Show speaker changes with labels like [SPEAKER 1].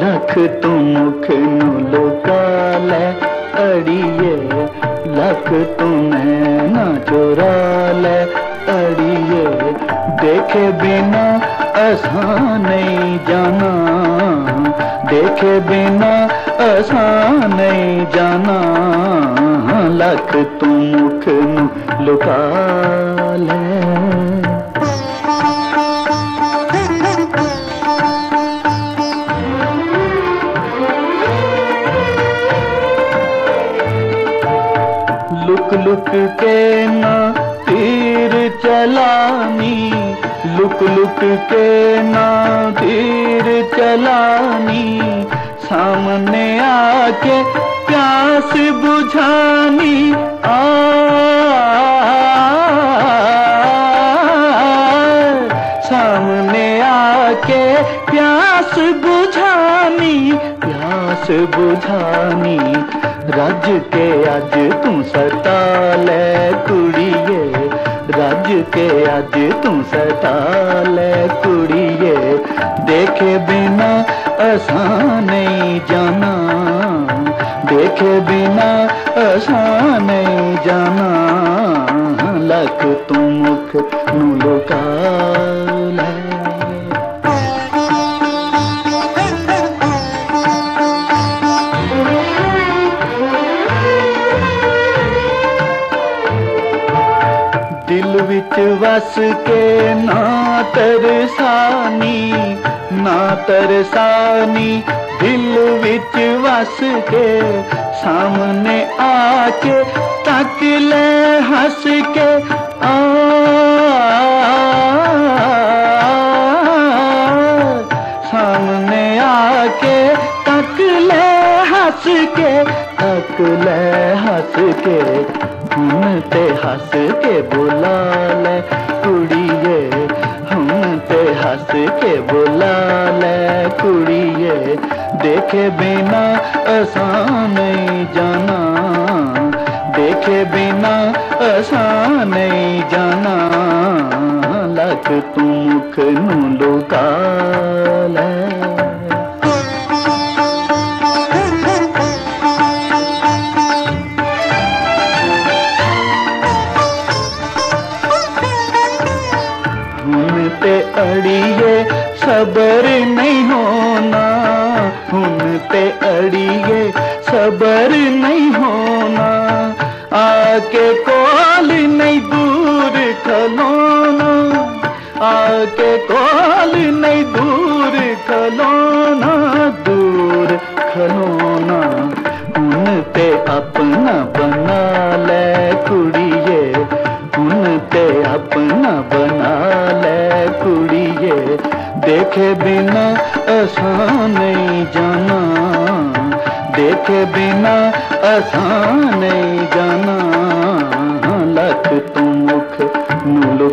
[SPEAKER 1] लख तू मुख नु अड़िए लख तू ना चुरा ले अड़िए देखे बिना असा नहीं जाना, देखे बिना असा नहीं जाना, लख तू मुख नु लुका लुक लुक के ना तीर चलानी। लुक लुक के ना तीर चलानी। सामने आके प्यास बुझानी। सामने आके प्यास बुझानी प्यास बुझानी। रज के अज तू सता ले कुड़िए। रज के अज तू सता ले कुड़िए। देखे बिना असा नहीं जाना। देखे बिना असा नहीं जाना। लख तू मुख नु लुका दिल विच वस के ना तरसानी ना तरसानी दिल विच वस के सामने आके तक ले हंस के सामने आके तक ले हंस के, तक ले हंस के। हम ते हंस के बुला ले कुड़िए हम हंस के बुला ले कुड़िए देखे बिना असा नहीं जाना, देखे बिना असा नहीं जाना, लख तू मुख नु लुका ले। अड़िए सबर नहीं होना। हुन ते अड़िए सबर नहीं होना। आके कोल नहीं दूर खलोना। आके कोल नहीं दूर खलोना दूर खलोना। हुन ते अपना देखे बिना असा नहीं जाना। देखे बिना असा नहीं जाना। लख तुम मुख नु